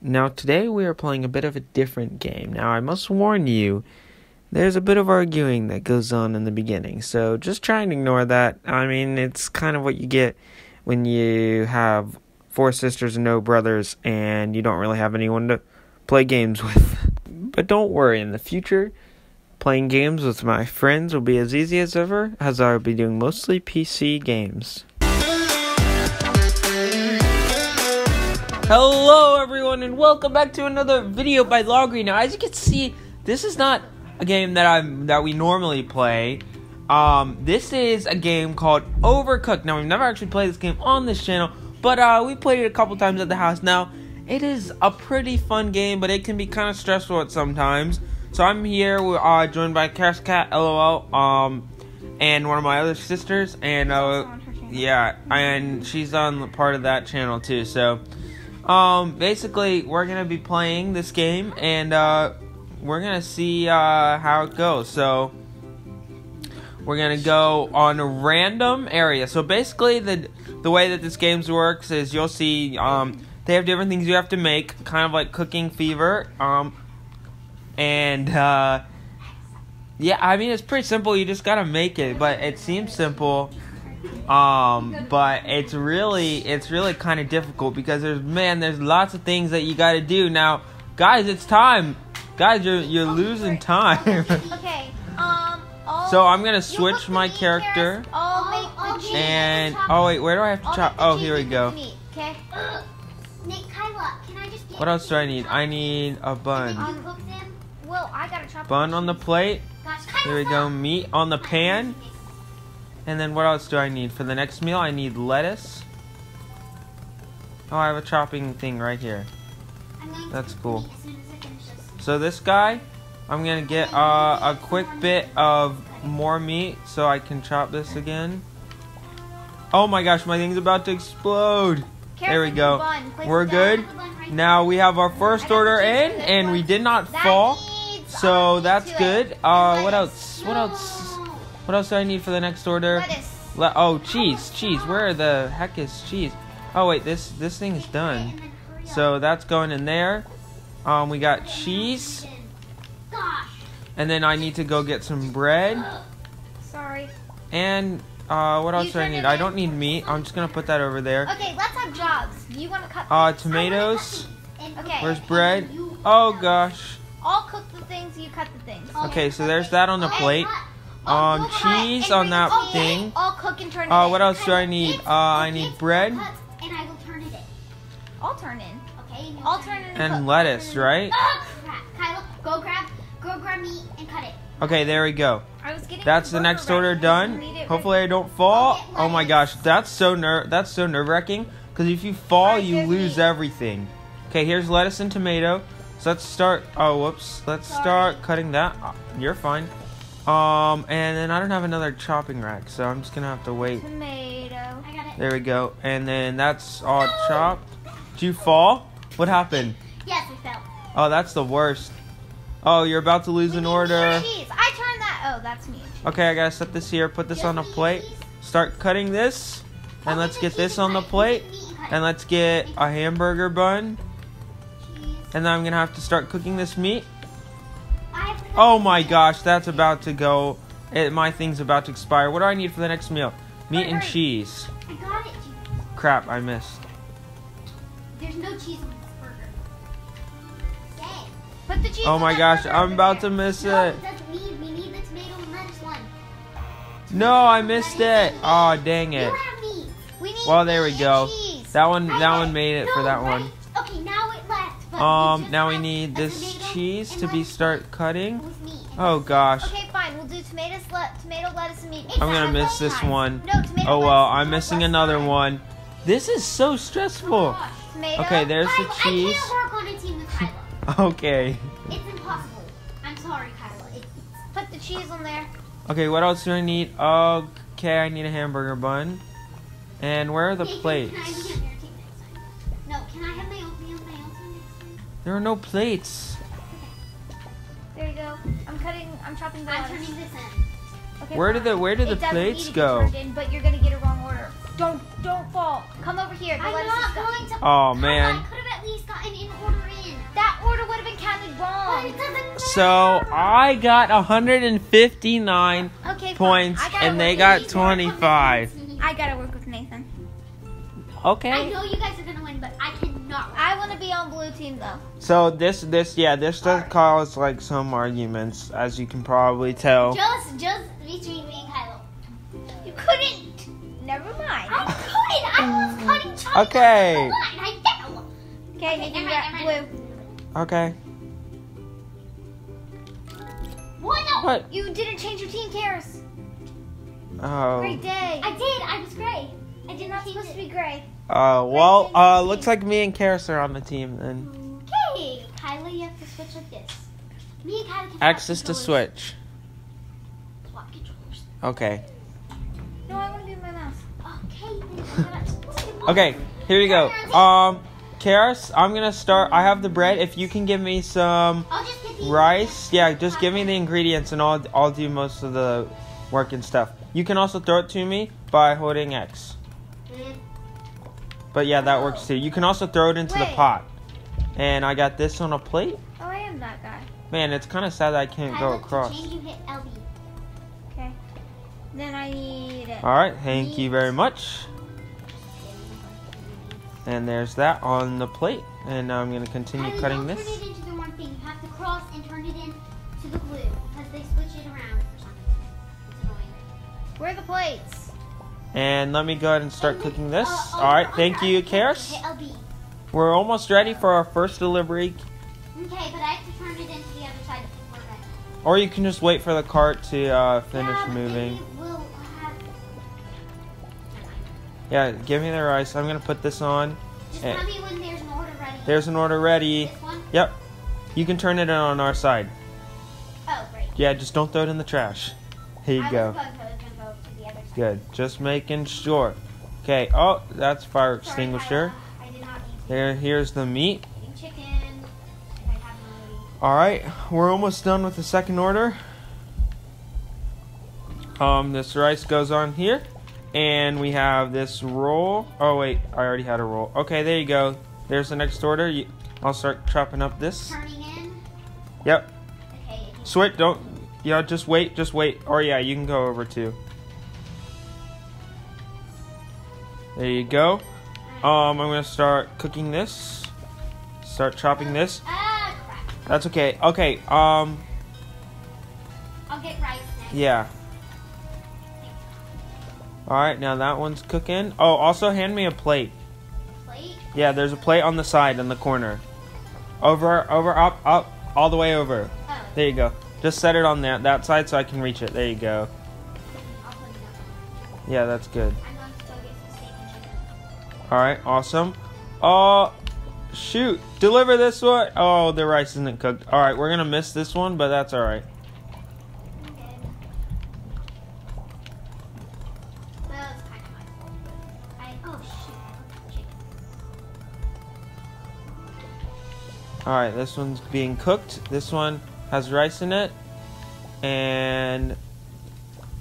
Now, today we are playing a bit of a different game. Now, I must warn you, there's a bit of arguing that goes on in the beginning, so just try and ignore that. I mean, it's kind of what you get when you have four sisters and no brothers and you don't really have anyone to play games with. But don't worry, in the future, playing games with my friends will be as easy as ever, as I will be doing mostly PC games. Hello everyone and welcome back to another video by Logrey. Now as you can see, this is not a game that I'm that we normally play. Um, this is a game called Overcooked. Now we've never actually played this game on this channel, but uh, we played it a couple times at the house. Now it is a pretty fun game, but it can be kind of stressful at sometimes. So I'm here, we're uh, joined by Cash Cat, LOL, um, and one of my other sisters, and uh, yeah, and she's on part of that channel too. So. Um, basically, we're gonna be playing this game, and uh, we're gonna see uh, how it goes. So, we're gonna go on a random area. So basically, the the way that this game works is you'll see um, they have different things you have to make, kind of like Cooking Fever. Um, and uh, yeah, I mean it's pretty simple. You just gotta make it, but it seems simple. Um, but it's really it's really kind of difficult because there's man, there's lots of things that you got to do. Now, guys, it's time. Guys, you're you're losing time. Okay. Um. I'll, so I'm gonna switch my character. I'll make the cheese. And oh wait, where do I have to chop? Oh, here we go. meat, Okay. Nick, Kyla, can I just What else do I need? I need a bun. on cook them? Well, I gotta chop. Bun on the plate. Gosh, Here we go. Meat on the pan. And then what else do I need for the next meal? I need lettuce. Oh, I have a chopping thing right here. Going to That's cool. So this guy, I'm gonna get uh, a quick bit of more meat so I can chop this again. Oh my gosh, my thing's about to explode. There we go. We're good. Now we have our first order in, and we did not fall. So that's good. Uh, what else? What else? What else do I need for the next order? Lettuce. Le- oh, cheese, cheese. Where the heck is cheese? Oh wait, this this thing is done. So that's going in there. Um, we got cheese, Gosh. and then I need to go get some bread. Sorry. And uh, what else do I need? I don't need meat. I'm just gonna put that over there. Okay, let's have jobs. You want to cut? Uh, tomatoes. Okay. Where's bread? Oh gosh. I'll cook the things. You cut the things. Okay, so there's that on the plate. I'll Um, cheese on that okay, thing. I'll cook and turn it Uh, in. what else do I need? Uh, I need bread And I will turn it in. I'll turn in. Okay. and I'll turn in. and cook. lettuce, right? Ah, crap. Kyla, go grab, go grab meat and cut it. Okay, there we go. I was getting That's the next order I done. need it Hopefully I don't fall. Oh my gosh, that's so ner that's so nerve wracking. Because if you fall, Alright, you lose meat. everything. Okay, here's lettuce and tomato. So let's start. Oh, whoops. Let's Sorry. start cutting that. You're fine. Um, and then I don't have another chopping rack, so I'm just gonna have to wait. Tomato. I got it. There we go. And then that's all chopped. Did you fall? What happened? Yes, we fell. Oh, that's the worst. Oh, you're about to lose We an order. Cheese. I turned that. Oh, that's me. Okay, I gotta set this here. Put this on a plate. Start cutting this. And let's get this on the plate. And let's get a hamburger bun. And then I'm gonna have to start cooking this meat. Oh my gosh, that's about to go. It, my thing's about to expire. What do I need for the next meal? Meat and cheese. I got it. Crap, I missed. There's no cheese on this burger. Dang. Put the cheese. Oh my gosh, I'm about there. to miss No, it. it need. We need the tomato and lettuce one. No, I missed it. Oh, dang it. We need Well, there we go. cheese. That one, I that one made it for that right. one. Okay, now it left. Um, now we need this cheese to be start cutting. Oh gosh, Okay, fine. We'll do tomatoes, le- tomato, lettuce, and meat. I'm gonna miss this one. No, tomato. Oh well, I'm missing another one. This is so stressful. Oh gosh. Tomato. Okay, there's the cheese. I can't work on a team with Kyla. Okay. It's impossible. I'm sorry, Kyla. It's Put the cheese on there. Okay, what else do I need? Oh, Okay, I need a hamburger bun. And where are the Hey, plates? Can I be on your team next time? No, can I have my own meal, my own next time? There are no plates. I'm cutting. I'm chopping the. I'm turning this in. Okay. Where fine. do the Where do the plates go? In, but you're gonna get a wrong order. Don't Don't fall. Come over here. I'm not going to. Oh man. So I got 159 okay, points, and they got 25. I gotta work with Nathan. Okay. I know you guys are gonna on blue team though. So this, this, yeah, this does cause like some arguments, as you can probably tell. Just, just between me and Kylo. You couldn't. Never mind. I could. I was cutting chocolate. Okay. on line. I fell. Okay, Okay, Nathan, never you mind, got never blue. Okay. What? No. What? You didn't change your team, Karis. Oh. Great day. I did. I was gray. I did not supposed change to be gray. Uh, well, uh, looks like me and Karis are on the team then. Okay, Kyla, you have to switch like this. Me and Kyla can Access to switch. Swap controllers. Okay. No, I want to be my mouse. Okay. then I'm gonna- Okay, here we go. Um, Karis, I'm gonna start. I have the bread. If you can give me some I'll just get the rice, yeah, just give me the ingredients and I'll, I'll do most of the work and stuff. You can also throw it to me by holding X. But yeah, that works too. You can also throw it into the pot. And I got this on a plate. Oh, I am that guy. Man, it's kind of sad that I can't go Kyla, to across. change, you hit LB. Okay. Then I need. All right, thank you very much. And there's that on the plate. And now I'm gonna continue Kyla, cutting this. turn it into the wrong thing. You have to cross and turn it into the blue because they switch it around for. It's annoying. Where are the plates? And let me go ahead and start cooking this. All right, thank you, Karis. We're almost ready for our first delivery. Okay, but I have to turn it into the other side before that. Or you can just wait for the cart to uh, finish then moving. it will have. Yeah, give me the rice. I'm gonna put this on. Just Eh. tell me when there's an order ready. There's an order ready. This one? Yep. You can turn it on our side. Oh, great. Yeah, just don't throw it in the trash. Here you I go. Good. Just making sure. Okay. Oh, that's fire extinguisher. Kyla. I did not mean to. There. Here's the meat. Chicken. I haven't already. All right, we're almost done with the second order. Um, this rice goes on here, and we have this roll. Oh wait, I already had a roll. Okay, there you go. There's the next order. You, I'll start chopping up this. Turning in. Yep. Okay. Switch. Don't. Yeah, just wait. Just wait. Or yeah, you can go over too. There you go. Um, I'm gonna start cooking this. Start chopping this. Ah. That's okay. Okay. Um. I'll get rice next. Yeah. All right, now that one's cooking. Oh, also hand me a plate. Plate. Yeah, there's a plate on the side in the corner. Over, over, up, up, all the way over. Oh. There you go. Just set it on that that side so I can reach it. There you go. I'll put it up. Yeah, that's good. All right, awesome. Oh, shoot! Deliver this one. Oh, the rice isn't cooked. All right, we're gonna miss this one, but that's all right. Okay. Well, it's kind of my fault. but I oh shoot, I cooked the chicken. All right, this one's being cooked. This one has rice in it, and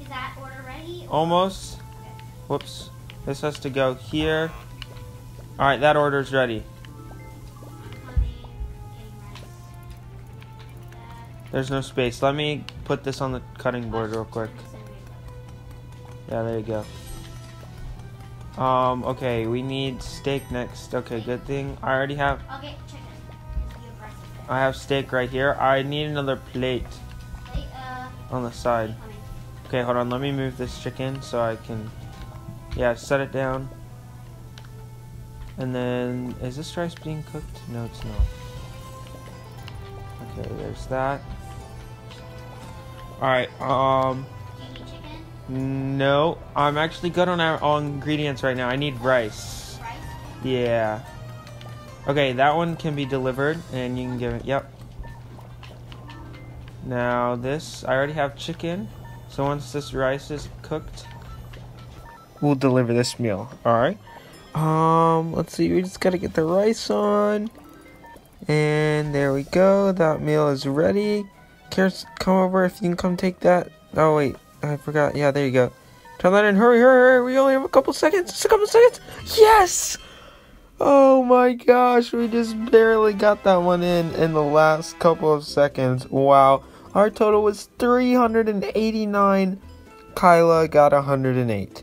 Is that order ready? almost. Whoops. This has to go here. All right, that order's ready. I'm coming. Getting rice. That. There's no space. Let me put this on the cutting board real quick. Yeah, there you go. Um, okay, we need steak next. Okay, good thing. I already have I'll get chicken. Because you have rice there. I have steak right here. I need another plate uh, on the side. Okay, hold on. Let me move this chicken so I can Yeah, set it down. And then is this rice being cooked? No, it's not. Okay, there's that. All right. Um no, I'm actually good on our ingredients right now. I need rice. Rice? Yeah. Okay, that one can be delivered, and you can give it. Yep. Now this, I already have chicken, so once this rice is cooked, we'll deliver this meal. All right. Um, let's see. We just gotta get the rice on, and there we go. That meal is ready. Karis, come over if you can come take that. Oh wait, I forgot. Yeah, there you go. Turn that in. Hurry, hurry, hurry. We only have a couple seconds. Just a couple seconds. Yes. Oh my gosh, we just barely got that one in in the last couple of seconds. Wow. Our total was 389. Kyla got 108.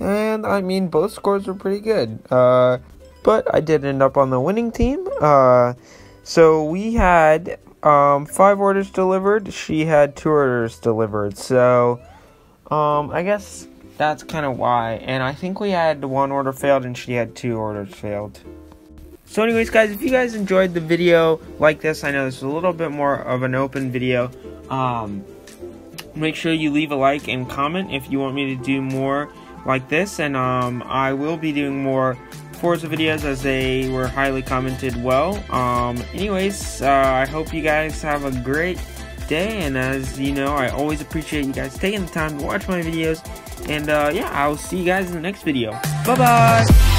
And I mean, both scores were pretty good. Uh, but I did end up on the winning team. Uh, so we had um, five orders delivered. She had two orders delivered. So um, I guess that's kind of why. And I think we had one order failed and she had two orders failed. So anyways, guys, if you guys enjoyed the video like this, I know this is a little bit more of an open video. Um, make sure you leave a like and comment if you want me to do more like this. And um, I will be doing more Forza videos as they were highly commented well. Um, anyways, uh, I hope you guys have a great day. And as you know, I always appreciate you guys taking the time to watch my videos. And uh, yeah, I'll see you guys in the next video. Bye-bye!